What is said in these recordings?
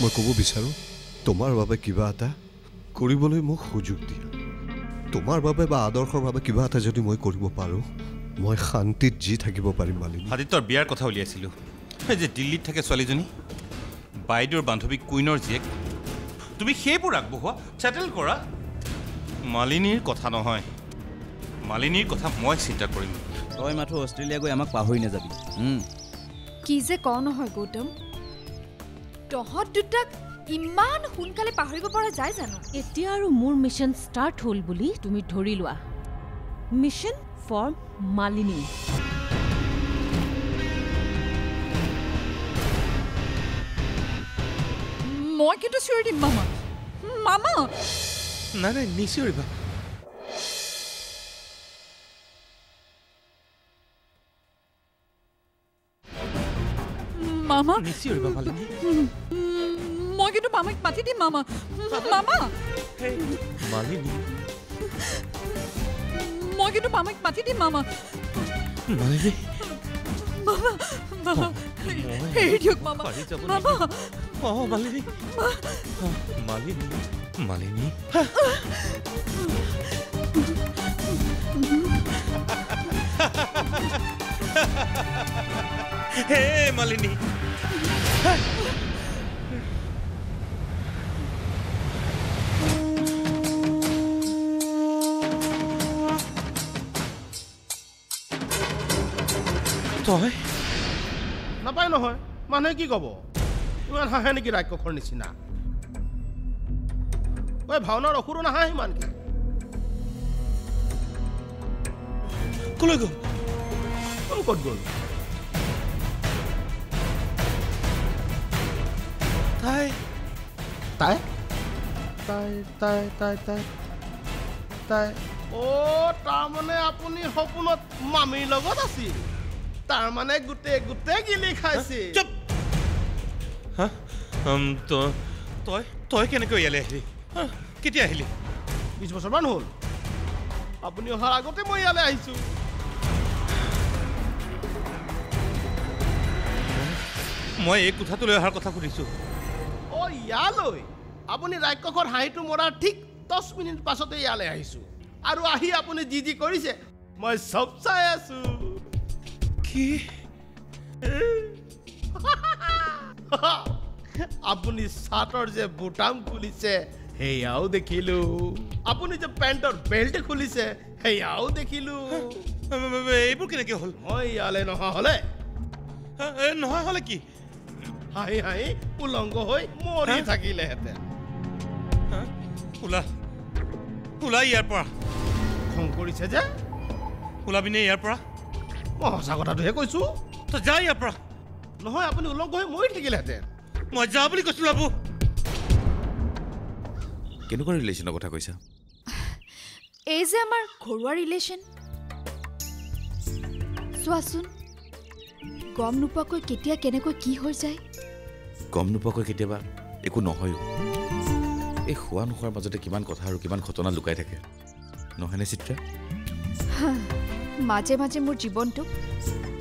মই ক'ব বিচাৰোঁ তোমাৰ বাবে কিবা এটা কৰিবলৈ মোক সুযোগ দিয়া। তোমাৰ বাবে বা আদৰ্শৰ বাবে কিবা এটা যদি মই কৰিব পাৰোঁ মই শান্তিত যি থাকিব পাৰিম মালিনী। আদিত্যৰ বিয়াৰ কথা উলিয়াইছিলোঁ। এই যে দিল্লীত থাকে ছোৱালীজনী বাইদেউৰ বান্ধৱী কুইনৰ জীয়েক। তুমি সেইবোৰ আগবঢ়োৱা ছেটেল কৰা। মালিনীৰ কথা নহয়। মালিনীৰ কথা মই চিন্তা কৰিম। তই মাথো অষ্ট্ৰেলিয়া গৈ আমাক পাহৰি নাযাবি। কি যে কওঁ নহয় গৌতম। তহঁত দুটাক ইমান সোনকালে পাহৰিব পৰা যায় জানো? এতিয়া আৰু মোৰ মিছন ষ্টাৰ্ট হ'ল বুলি তুমি ধৰি লোৱা। Mission for Malini. মই কিন্তু চিঞৰি দিম মামা। মামা! নাই নাই নিচিঞৰিবা। মামা। মই কিন্তু মামাক মাতি দিম মামা। মামা। মালিনী মই কিন্তু মামাক মাতি দিম মামা। মালিনী মামা এৰি দিয়ক মামা। পাৰি যাব মামা। অঁ মালিনী অঁ, মালিনী মালিনী হে মালিনী তই? নাপায় নহয়। মানুহে কি ক'ব? ইমান হাঁহে নেকি ৰাক্ষসৰ নিচিনা? ঐ ভাওনাৰ অসুৰো নাহাঁহে ইমানকে কলৈ গ'ল? ক'ত গ'ল? তাই তাই তাই তাই তাই তাই তাই অ' তাৰমানে আপুনি সপোনত মামীৰ লগত আছিল। তাৰমানে গোটেই গোটেই গিলি খাইছিল। তই তই কেনেকৈ ইয়ালৈ আহিলি? কেতিয়া আহিলি? বিছ বছৰমান হ'ল। আপুনি অহাৰ আগতে মই ইয়ালৈ আহিছোঁ। মই এই কোঠাটোলৈ অহাৰ কথা সুধিছোঁ। ইয়ালৈ। আপুনি ৰাক্ষসৰ হাঁহিটো মৰাৰ ঠিক দহ মিনিট পাছতে ইয়ালৈ আহিছোঁ। আৰু আহি আপুনি যি যি কৰিছে মই চব চাই আছোঁ। কি? আপুনি চাৰ্টৰ যে বুটাম খুলিছে সেয়াও দেখিলো। আপুনি যে পেণ্টৰ বেল্ট খুলিছে সেয়াও দেখিলো। এইবোৰ কেনেকৈ হ'ল? মই ইয়ালৈ নহা হ'লে। নহয় হ'লে কি? হাঁহি হাঁহি উলংগ হৈ মৰি? থাকিলেহেঁতেন? ওলা ওলা ইয়াৰ পৰা। খং কৰিছে যে? ওলাবিনে ইয়াৰ পৰা? মই সঁচা কথাটোহে কৈছোঁ। তই যা ইয়াৰ পৰা। নহয় আপুনি উলংগ হৈ মৰি থাকিলেহেঁতেন। মই যা বুলি কৈছোঁ বাবু। কেনেকুৱা ৰিলেশ্যনৰ কথা কৈছা? এই যে আমাৰ ঘৰুৱা ৰিলেশ্যন। চোৱাচোন গম নোপোৱাকৈ কেতিয়া কেনেকৈ কি হৈ যায়। গম নোপোৱাকৈ কেতিয়াবা একো নহয়ো এই খোৱা নোখোৱাৰ মাজতে কিমান কথা আৰু কিমান ঘটনা লুকাই থাকে। নহয়নে চিত্ৰা? মাজে মাজে মোৰ জীৱনটোক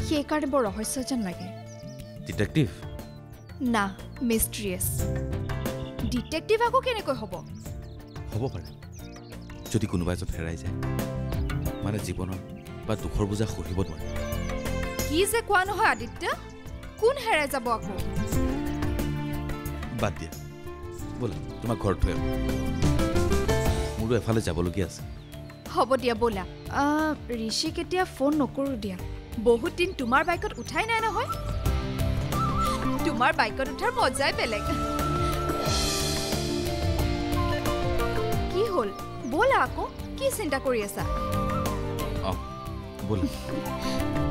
সেইকাৰণে বৰ ৰহস্য যেন লাগে। ডিটেক্টিভ? না মিষ্ট্ৰিয়াছ। ডিটেক্টিভ আকৌ কেনেকৈ হ'ব? হ'ব পাৰে। যদি কোনোবা এজন হেৰাই যায় মানে জীৱনৰ বা দুখৰ বোজা সহিব নোৱাৰে। কি যে কোৱা নহয় আদিত্য কোন হেৰাই যাব আকৌ? বাদ দিয়া। ব'লা তোমাক ঘৰত থৈ আহোঁ। মোৰো এফালে যাবলগীয়া আছে। হ'ব দিয়া ব'লা। আহ, ঋষিক এতিয়া ফোন নকৰোঁ দিয়া। বহুত দিন তোমাৰ বাইকত উঠাই নাই নহয়। তোমাৰ বাইকত উঠাৰ মজাই বেলেগ। কি হ'ল? ব'লা আকৌ কি চিন্তা কৰি আছা? অঁ ব'লা।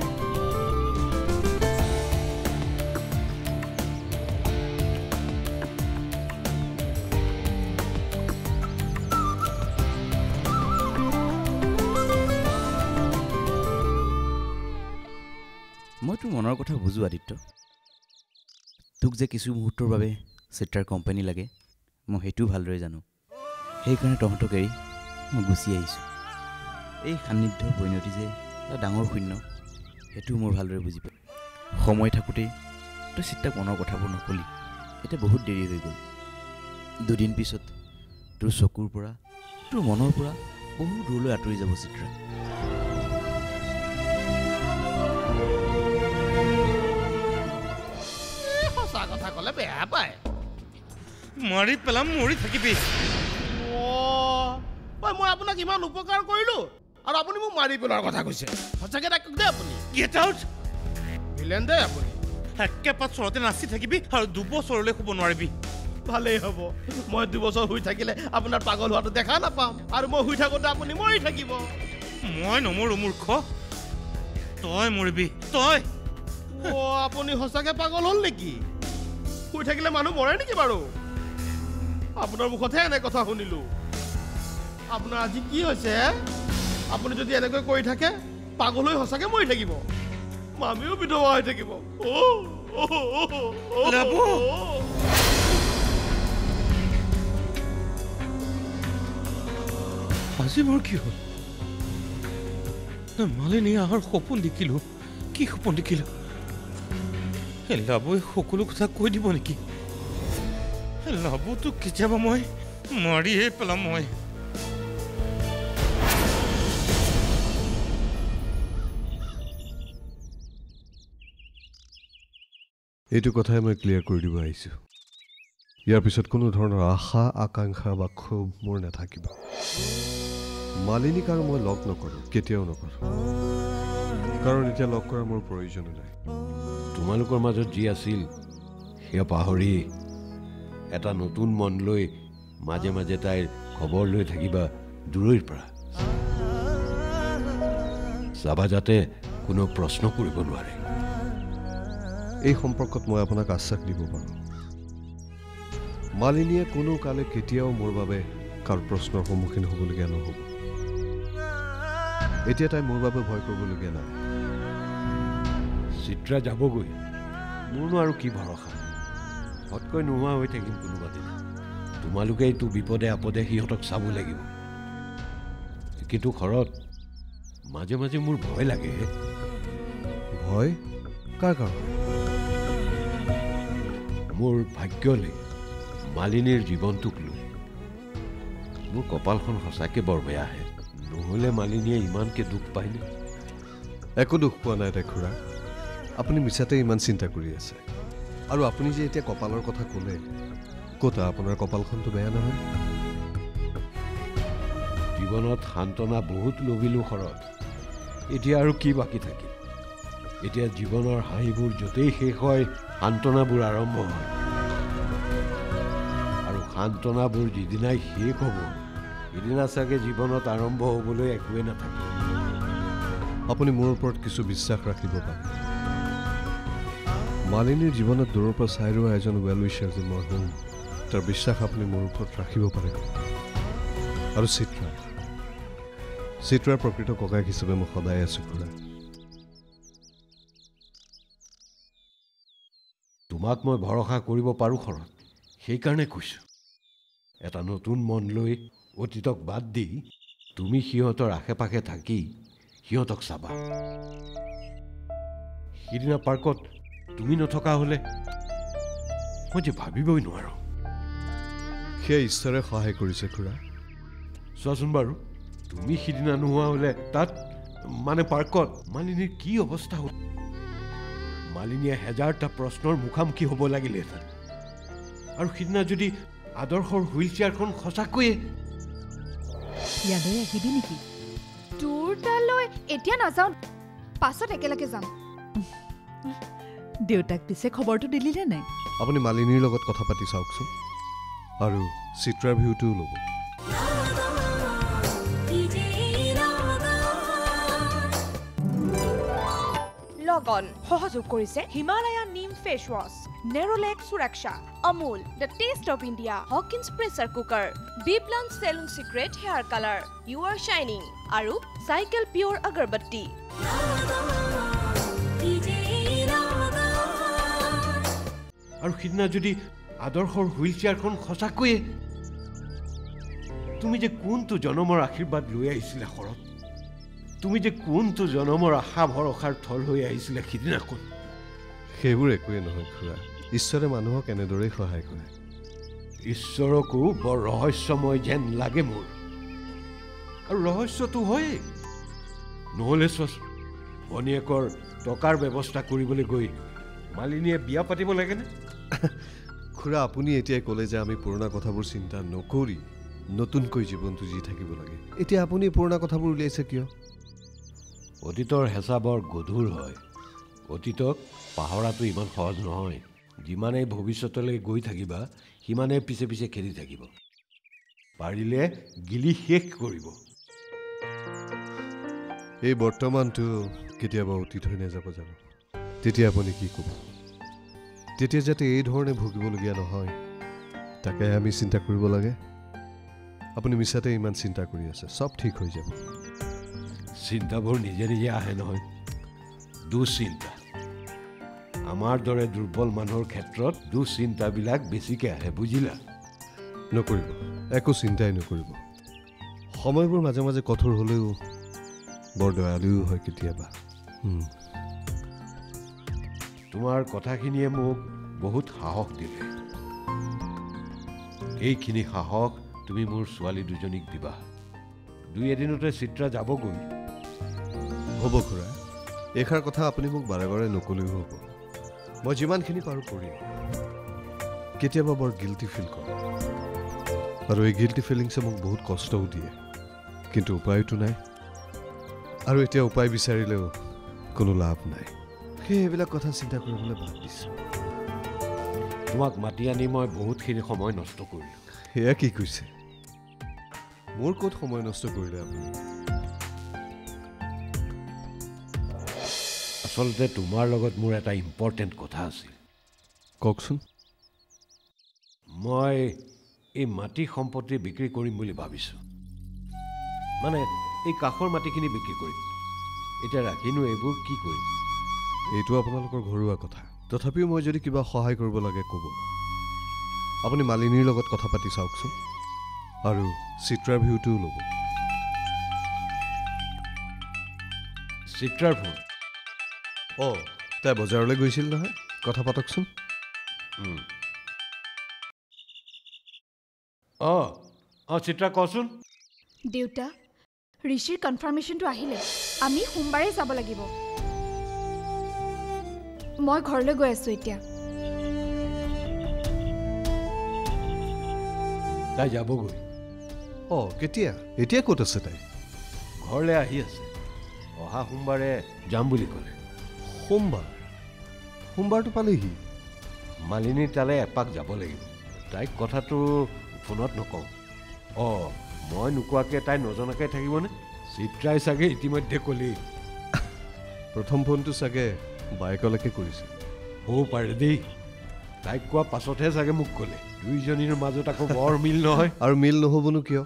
মনৰ কথা বুজো আদিত্য। তোক যে কিছু মুহূৰ্তৰ বাবে চিত্ৰাৰ কোম্পানী লাগে মই সেইটোও ভালদৰে জানো। সেইকাৰণে তহঁতক এৰি মই গুচি আহিছোঁ। এই সান্নিধ্যৰ পৰিণতি যে এটা ডাঙৰ শূন্য সেইটোও মোৰ ভালদৰে বুজি পায় সময় থাকোঁতেই তই চিত্ৰাক মনৰ কথাবোৰ নকলি। এতিয়া বহুত দেৰি হৈ গ'ল। দুদিন পিছত তোৰ চকুৰ পৰা তোৰ মনৰ পৰা বহু দূৰলৈ আঁতৰি যাব চিত্ৰা ক'লে বেয়া পায় মাৰি পেলাম মৰি থাকিবি। অ' মই আপোনাক ইমান উপকাৰ কৰিলোঁ আৰু আপুনি মোক মাৰি পেলোৱাৰ কথা কৈছে। সঁচাকৈ তাক দেই আপুনি। গেট আউট ভিলেন দেই আপুনি। একেপাত চৰতে নাচি থাকিবি আৰু দুবছৰলৈ শুব নোৱাৰিবি। ভালেই হ'ব। মই দুবছৰ শুই থাকিলে আপোনাৰ পাগল হোৱাটো দেখা নাপাম আৰু মই শুই থাকোঁতে আপুনি মৰি থাকিব। মই নমৰো মূৰ্খ। তই মৰিবি। তই! অ' আপুনি সঁচাকৈ পাগল হ'ল নেকি? শুই থাকিলে মানুহ মৰে নেকি বাৰু? আপোনাৰ মুখতহে এনে কথা শুনিলোঁ। আপোনাৰ আজি কি হৈছে? আপুনি যদি এনেকৈ কৰি থাকে পাগল হৈ সঁচাকৈ মৰি থাকিব। মামীও বিধৱা হৈ থাকিব। আজি মোৰ কি হ'ল? মালিনী আহাৰ সপোন দেখিলো। কি সপোন দেখিলো? লাবুৱে সকলো কথা কৈ দিব নেকি এই লাবুটোক কেতিয়াবা মই মাৰিয়ে পেলাম মই এইটো কথাই মই ক্লিয়াৰ কৰি দিব আহিছোঁ ইয়াৰ পিছত কোনো ধৰণৰ আশা আকাংক্ষা বা ক্ষোভ মোৰ নাথাকিব মালিনীক আৰু মই লগ নকৰোঁ কেতিয়াও নকৰোঁ কাৰণ এতিয়া লগ কৰাৰ মোৰ প্ৰয়োজনো নাই তোমালোকৰ মাজত যি আছিল সেয়া পাহৰি এটা নতুন মন লৈ মাজে মাজে তাইৰ খবৰ লৈ থাকিবা দূৰৈৰ পৰা। চাবা যাতে কোনো প্ৰশ্ন কৰিব নোৱাৰে। এই সম্পৰ্কত মই আপোনাক আশ্বাস দিব পাৰোঁ। মালিনীয়ে কোনো কালে কেতিয়াও মোৰ বাবে কাৰো প্ৰশ্নৰ সন্মুখীন হ'বলগীয়া নহ'ব। এতিয়া তাই মোৰ বাবে ভয় কৰিবলগীয়া নাই। চিত্ৰা যাবগৈ। মোৰনো আৰু কি ভৰসা? ফটকৈ নোহোৱা হৈ থাকিম কোনোবা দিনা। তোমালোকেইতো বিপদে আপদে সিহঁতক চাব লাগিব। কিন্তু ঘৰত মাজে মাজে মোৰ ভয় লাগে। ভয়? কাৰ কাৰণে? মোৰ ভাগ্যলৈ মালিনীৰ জীৱনটোক লৈ। মোৰ কপালখন সঁচাকৈ বৰ বেয়াহে নহ'লে মালিনীয়ে ইমানকৈ দুখ পায়নে? একো দুখ পোৱা নাই তাই খুৰা। আপুনি মিছাতে ইমান চিন্তা কৰি আছে। আৰু আপুনি যে এতিয়া কপালৰ কথা ক'লে ক'তা আপোনাৰ কপালখনটো বেয়া নহয়? জীৱনত সান্তনা বহুত লভিলোঁ শৰত। এতিয়া আৰু কি বাকী থাকিল? এতিয়া জীৱনৰ হাঁহিবোৰ য'তেই শেষ হয় সান্তনাবোৰ আৰম্ভ হয়। আৰু সান্তনাবোৰ যিদিনাই শেষ হ'ব সিদিনা চাগে জীৱনত আৰম্ভ হ'বলৈ একোৱে নাথাকে। আপুনি মোৰ ওপৰত কিছু বিশ্বাস ৰাখিব পাৰে। মালিনীৰ জীৱনত দূৰৰ পৰা চাই ৰোৱা এজন ৱেল উইচাৰ যে মই হ'ম তাৰ বিশ্বাস আপুনি মোৰ ওপৰত ৰাখিব পাৰে। আৰু চিত্ৰা। চিত্ৰাৰ প্ৰকৃত ককায়েক হিচাপে মই সদায় আছোঁ খুৰা তোমাক মই ভৰসা কৰিব পাৰোঁ শৰত সেইকাৰণে কৈছোঁ। এটা নতুন মন লৈ অতীতক বাদ দি তুমি সিহঁতৰ আশে পাশে থাকি সিহঁতক চাবা। সিদিনা পাৰ্কত তুমি নথকা হ'লে মই যে ভাবিবই নোৱাৰোঁ। সেয়া ঈশ্বৰে সহায় কৰিছে খুৰা। চোৱাচোন বাৰু তুমি সিদিনা নোহোৱা হ'লে তাত মানে পাৰ্কত মালিনীৰ কি অৱস্থা হ'ল? মালিনীয়ে হেজাৰটা প্ৰশ্নৰ মুখামুখি হ'ব লাগিলেহেঁতেন। আৰু সিদিনা যদি আদৰ্শৰ হুইল চেয়াৰখন সঁচাকৈয়ে ইয়ালৈ আহিবি নেকি? তোৰ তালৈ এতিয়া নাযাওঁ পাছত একেলগে যাম। দেউতাক পিছে খবৰটো দিলিনে নাই? আপুনি মালিনীৰ লগত কথা পাতি চাওকচোন। আৰু চিত্ৰাৰ ভিউটোও ল'ব। লগন সহযোগ কৰিছে হিমালয়ান নিম face wash Nerolac Suraksha Amul the taste of India Hawkins pressure cooker salon secret hair colour you are শ্বাইনিং আৰু চাইকেল পিয়ৰ আগৰবাতি আৰু সিদিনা যদি আদৰ্শৰ হুইল চেয়াৰখন সঁচাকৈয়ে তুমি যে কোনটো জনমৰ আশীৰ্বাদ লৈ আহিছিলা শৰত? তুমি যে কোনটো জনমৰ আশা ভৰসাৰ থল হৈ আহিছিলা সিদিনাখন সেইবোৰ একোৱেই নহয় খুৰা। ঈশ্বৰে মানুহক এনেদৰেই সহায় কৰে। ঈশ্বৰকো বৰ ৰহস্যময় যেন লাগে মোৰ। আৰু ৰহস্যটো হয়েই। নহ'লে চোৱাচোন ভনীয়েকৰ টকাৰ ব্যৱস্থা কৰিবলৈ গৈ মালিনীয়ে বিয়া পাতিব লাগেনে? খুৰা আপুনি এতিয়াই ক'লে যে আমি পুৰণা কথাবোৰ চিন্তা নকৰি নতুনকৈ জীৱনটো জি থাকিব লাগে। এতিয়া আপুনি পুৰণা কথাবোৰ উলিয়াইছে কিয়? অতীতৰ হেঁচা বৰ গধুৰ হয়। অতীতক পাহৰাটো ইমান সহজ নহয়। যিমানেই ভৱিষ্যতলৈ গৈ থাকিবা সিমানেই পিছে পিছে খেলি থাকিব। পাৰিলে গিলি শেষ কৰিব। এই বৰ্তমানটো কেতিয়াবা অতীত হৈ নাযাব জানো। তেতিয়া আপুনি কি ক'ব? তেতিয়া যাতে এই ধৰণে ভুগিবলগীয়া নহয়। তাকে আমি চিন্তা কৰিব লাগে। আপুনি মিছাতে ইমান চিন্তা কৰি আছে। চব ঠিক হৈ যাব। চিন্তাবোৰ নিজে নিজে আহে নহয়। দুশ্চিন্তা আমাৰ দৰে দুৰ্বল মানুহৰ ক্ষেত্ৰত দুশ্চিন্তাবিলাক বেছিকৈ আহে বুজিলা? নকৰিব। একো চিন্তাই নকৰিব। সময়বোৰ মাজে মাজে কঠোৰ হ'লেও বৰ দয়ালুও হয় কেতিয়াবা। তোমাৰ কথাখিনিয়ে মোক বহুত সাহস দিলে। এইখিনি সাহস তুমি মোৰ ছোৱালী দুজনীক দিবা। দুই এদিনতে চিত্ৰা যাবগৈ। হ'ব খুৰা এইষাৰ কথা আপুনি মোক বাৰে বাৰে নক'লেও হ'ব। মই যিমানখিনি পাৰোঁ কৰিম। কেতিয়াবা বৰ গিল্টি ফিল কৰোঁ। আৰু এই গিল্টি ফিলিংছে মোক বহুত কষ্টও দিয়ে। কিন্তু উপায়তো নাই। আৰু এতিয়া উপায় বিচাৰিলেও কোনো লাভ নাই। সেই এইবিলাক কথা চিন্তা কৰিবলৈ বাদ দিছোঁ। তোমাক মাতি আনি মই বহুতখিনি সময় নষ্ট কৰিলোঁ। সেয়া কি কৈছে? মোৰ ক'ত সময় নষ্ট কৰিলে আপুনি? আচলতে তোমাৰ লগত মোৰ এটা ইম্পৰ্টেণ্ট কথা আছিল। কওকচোন। মই এই মাটি সম্পত্তি বিক্ৰী কৰিম বুলি ভাবিছোঁ। মানে এই কাষৰ মাটিখিনি বিক্ৰী কৰিম। এতিয়া ৰাখিনো এইবোৰ কি কৰিম? এইটো আপোনালোকৰ ঘৰুৱা কথা। তথাপিও মই যদি কিবা সহায় কৰিব লাগে ক'ব। আপুনি মালিনীৰ লগত কথা পাতি চাওকচোন। আৰু চিত্ৰাৰ ভিউটোও ল'ব। চিত্ৰাৰ ফোন অঁ তাই বজাৰলৈ গৈছিল নহয়। কথা পাতকচোন। অঁ অঁ চিত্ৰা কচোন। দেউতা ঋষিৰ কনফাৰ্মেশ্যনটো আহিলে। আমি সোমবাৰে যাব লাগিব। মই ঘৰলৈ গৈ আছোঁ এতিয়া। তাই যাবগৈ। অঁ কেতিয়া? এতিয়া ক'ত আছে তাই? ঘৰলৈ আহি আছে। অহা সোমবাৰে যাম বুলি ক'লে। সোমবাৰ? সোমবাৰটো পালেহি? মালিনী তালৈ এপাক যাব লাগিব। তাইক কথাটো ফোনত নকওঁ। অঁ মই নোকোৱাকৈ তাই নজনাকৈ থাকিবনে? চিত্ৰাই চাগে ইতিমধ্যে ক'লেই। প্ৰথম ফোনটো চাগে বাইকলৈকে কৰিছে হ'ব পাৰে দেই। তাইক কোৱা পাছতহে চাগে মোক ক'লে। দুইজনীৰ মাজত আকৌ বৰ মিল নহয়। আৰু মিল নহ'বনো কিয়?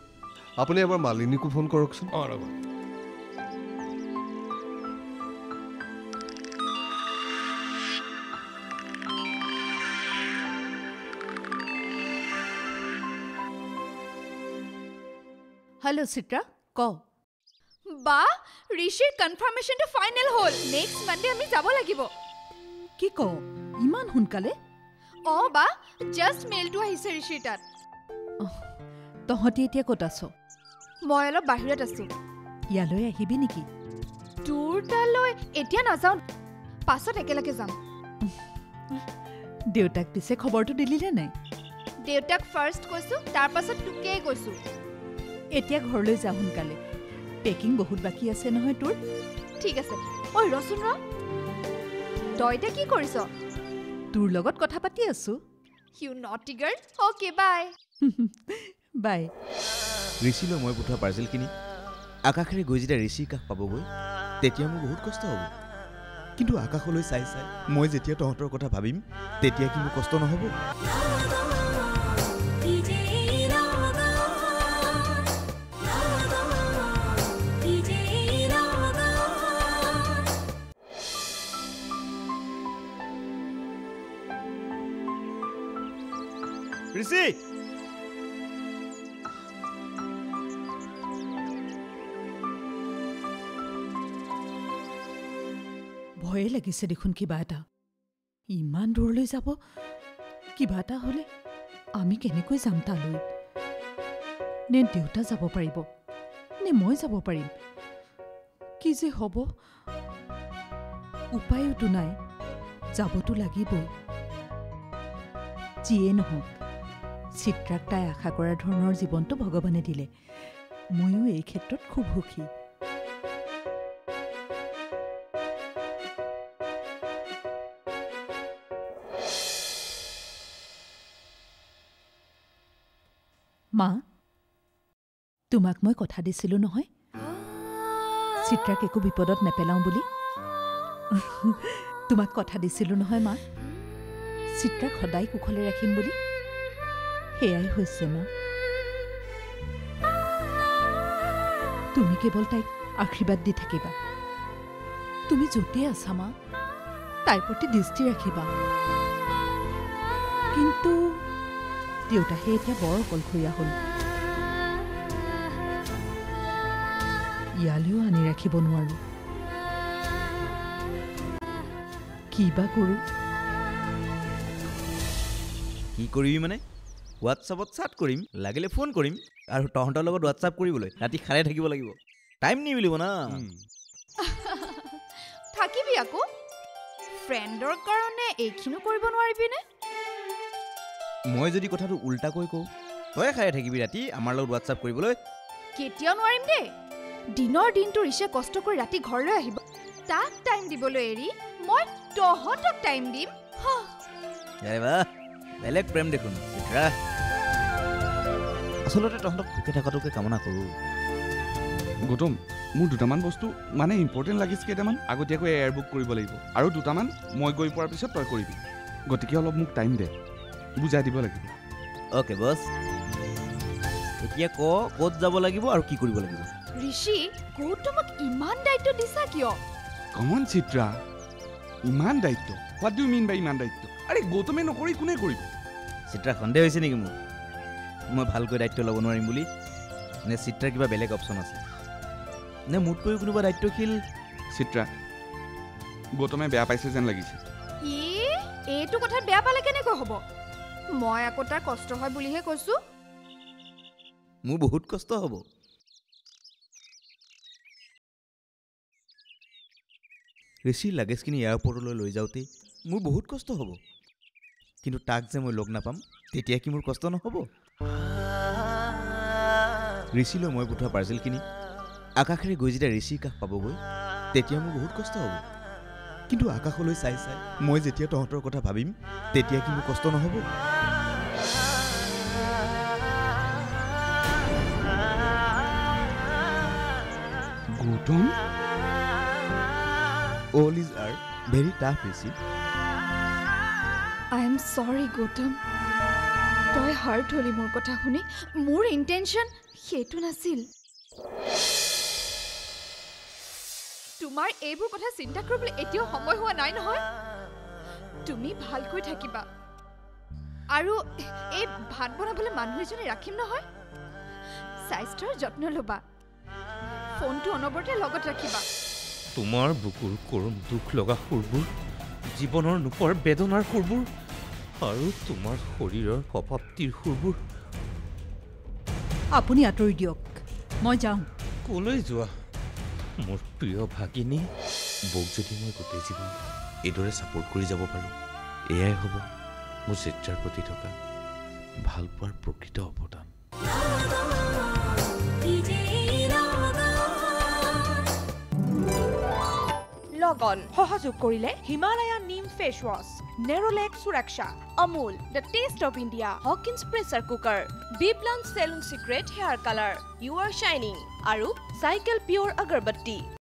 আপুনি এবাৰ মালিনীকো ফোন কৰকচোন। অঁ ৰ'ব। হেল্ল' চিত্ৰা ক বা ঋষিৰ কনফাৰ্মেশ্যনটো ফাইনেল হ'ল। নেক্সট মানডে আমি যাব লাগিব। কি ক ইমান সোনকালে? অঁ বা জাষ্ট মেইলটো আহিছে ঋষিৰ তাত। তহঁতি এতিয়া ক'ত আছ? মই অলপ বাহিৰত আছোঁ। ইয়ালৈ আহিবি নেকি? তোৰ তালৈ এতিয়া নাযাওঁ। পাছত একেলগে যাম। দেউতাক পিছে খবৰটো দিলিনে নাই? দেউতাক ফাৰ্ষ্ট কৈছোঁ তাৰ পাছত তোকেই কৈছোঁ। এতিয়া ঘৰলৈ যা সোনকালে। পেকিং বহুত বাকী আছে নহয় তোৰ? ঠিক আছে। ঐ ৰচোন ৰ। তই এতিয়া কি কৰিছ? তোৰ লগত কথা পাতি আছো। ইউ নটি গাৰ্ল অ'কে বাই বাই ঋষিলৈ মই পঠোৱা পাৰ্চেলখিনি আকাশেৰে গৈ যেতিয়া ঋষিৰ কাষ পাবগৈ তেতিয়া মোৰ বহুত কষ্ট হ'ব। কিন্তু আকাশলৈ চাই চাই মই যেতিয়া তহঁতৰ কথা ভাবিম তেতিয়া কি মোৰ কষ্ট নহ'ব। ঋষি ভয়ে লাগিছে দেখোন কিবা এটা। ইমান দূৰলৈ যাব? কিবা এটা হ'লে আমি কেনেকৈ যাম তালৈ? নে দেউতা যাব পাৰিব? নে মই যাব পাৰিম? কি যে হ'ব? উপায়োতো নাই। যাবতো লাগিবই। যিয়ে নহওক। চিত্ৰাক তাই আশা কৰা ধৰণৰ জীৱনটো ভগৱানে দিলে। ময়ো এই ক্ষেত্ৰত খুব সুখী। মা তোমাক মই কথা দিছিলোঁ নহয়। চিত্ৰাক একো বিপদত নেপেলাওঁ বুলি। তোমাক কথা দিছিলোঁ নহয় মা। চিত্ৰাক সদায় কুশলে ৰাখিম বুলি। সেয়াই হৈছে মা। তুমি কেৱল তাইক আশীৰ্বাদ দি থাকিবা। তুমি য'তেই আছা মা তাইৰ প্ৰতি দৃষ্টি ৰাখিবা। কিন্তু দেউতাহে এতিয়া বৰ অকলশৰীয়া হ'ল। ইয়ালৈও আনি ৰাখিব নোৱাৰো। কি বা কৰোঁ? কি কৰিবি মানে? হোৱাটছআপত চাট কৰিম লাগিলে ফোন কৰিম আৰু তহঁতৰ লগত হোৱাটছআপ কৰিবলৈ ৰাতি খাৰে থাকিব লাগিব। টাইম নিমিলিব না। থাকিবি আকৌ। ফ্ৰেণ্ডৰ কাৰণে এইখিনিও কৰিব নোৱাৰিবিনে মই যদি কথাটো উল্টাকৈ কওঁ তয়ে খাৰে থাকিবি ৰাতি আমাৰ লগত হোৱাটছআপ কৰিবলৈ। কেতিয়াও নোৱাৰিম দেই। দিনৰ দিনটো ঋষে কষ্ট কৰি ৰাতি ঘৰলৈ আহিব। তাক টাইম দিবলৈ এৰি মই তহঁতক টাইম দিম। বেলেগ প্ৰেম দেখোন। চিত্ৰা আচলতে তহঁতক সুখে থকাটোকে কামনা কৰোঁ। গৌতম মোৰ দুটামান বস্তু মানে ইম্পৰ্টেণ্ট লাগিছে কেইটামান আগতীয়াকৈ এয়াৰ বুক কৰিব লাগিব। আৰু দুটামান মই গৈ পোৱাৰ পিছত তই কৰিবি। গতিকে অলপ মোক টাইম দে বুজাই দিব লাগিব। অ'কে বছ এতিয়া ক ক'ত যাব লাগিব আৰু কি কৰিব লাগিব? ঋষি গৌতমক ইমান দায়িত্ব দিছা কিয়? কমন চিত্ৰা ইমান দায়িত্ব। হোৱাট ডু মিন বাই ইমান দায়িত্ব? আৰে গৌতমে নকৰি কোনে কৰিব? চিত্ৰা সন্দেহ হৈছে নেকি মোৰ? মই ভালকৈ দায়িত্ব ল'ব নোৱাৰিম বুলি? নে চিত্ৰাৰ কিবা বেলেগ অপশ্যন আছে? নে মোতকৈ কোনোবা দায়িত্বশীল? চিত্ৰা গৌতমে বেয়া পাইছে যেন লাগিছে। ই এইটো কথাত বেয়া পালে কেনেকৈ হ'ব? মই আকৌ তাৰ কষ্ট হয় বুলিহে কৈছো। মোৰ বহুত কষ্ট হ'ব। ঋষিৰ লাগেজখিনি এয়াৰপৰ্টলৈ লৈ যাওঁতেই মোৰ বহুত কষ্ট হ'ব। কিন্তু তাক যে মই লগ নাপাম তেতিয়া কি মোৰ কষ্ট নহ'ব? ঋষিলৈ মই পঠোৱা পাৰ্চেলখিনি আকাশেৰে গৈ যেতিয়া ঋষিৰ কাষ পাবগৈ তেতিয়া মোৰ বহুত কষ্ট হ'ব। কিন্তু আকাশলৈ চাই চাই মই যেতিয়া তহঁতৰ কথা ভাবিম তেতিয়া কি মোৰ কষ্ট নহ'ব। Gautam? All is are very tough Rishi. I am sorry Gautam. তই হাৰ্ট হলি মোৰ কথা শুনি মোৰ ইণ্টেনশ্যন সেইটো নাছিল। তোমাৰ এইবোৰ কথা চিন্তা কৰিবলৈ এতিয়াও সময় হোৱা নাই নহয়। তুমি ভালকৈ থাকিবা। আৰু এই ভাত বনাবলৈ মানুহ এজনী ৰাখিম নহয়। স্বাস্থ্যৰ যত্ন ল'বা। ফোনটো অনবৰতে লগত ৰাখিবা। তোমাৰ বুকুৰ কৰুণ দুখ লগা সুৰবোৰ জীৱনৰ নোপোৱাৰ বেদনাৰ সুৰবোৰ আৰু তোমাৰ শৰীৰৰ সপাপ্তিৰ সুৰবোৰ আপুনি আঁতৰি দিয়ক। মই যাওঁ। কলৈ যোৱা? মোৰ প্ৰিয় ভাগিনী বৌক যদি মই গোটেই জীৱন এইদৰে ছাপোৰ্ট কৰি যাব পাৰোঁ এয়াই হ'ব মোৰ চিত্ৰাৰ প্ৰতি থকা ভালপোৱাৰ প্ৰকৃত অৱদান। লগন সহযোগ কৰিলে হিমালয়ান নিম ফেচ নেৰলেক সুৰক্ষা Amul the taste of India Hawkins pressure cooker বিপ্লান salon secret hair colour you are শ্বাইনিং আৰু চাইকেল পিয়ৰ আগৰবত্তি